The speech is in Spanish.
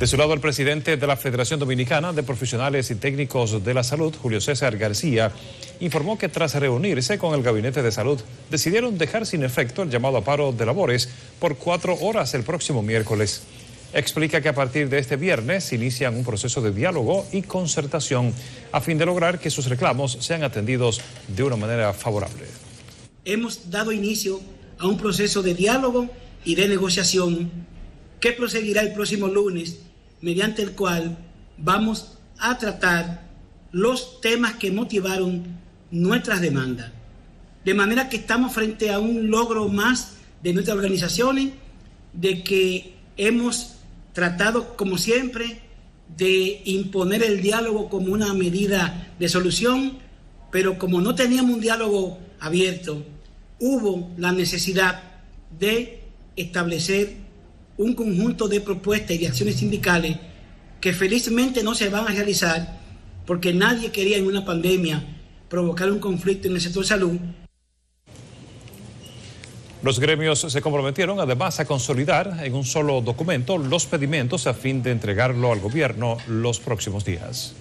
De su lado, el presidente de la Federación Dominicana de Profesionales y Técnicos de la Salud, Julio César García, informó que tras reunirse con el Gabinete de Salud, decidieron dejar sin efecto el llamado a paro de labores por cuatro horas el próximo miércoles. Explica que a partir de este viernes inician un proceso de diálogo y concertación a fin de lograr que sus reclamos sean atendidos de una manera favorable. Hemos dado inicio a un proceso de diálogo y de negociación que proseguirá el próximo lunes mediante el cual vamos a tratar los temas que motivaron nuestras demandas. De manera que estamos frente a un logro más de nuestras organizaciones, de que hemos tratado, como siempre, de imponer el diálogo como una medida de solución, pero como no teníamos un diálogo abierto, hubo la necesidad de establecer un conjunto de propuestas y de acciones sindicales que felizmente no se van a realizar porque nadie quería en una pandemia provocar un conflicto en el sector salud. Los gremios se comprometieron además a consolidar en un solo documento los pedimentos a fin de entregarlo al gobierno los próximos días.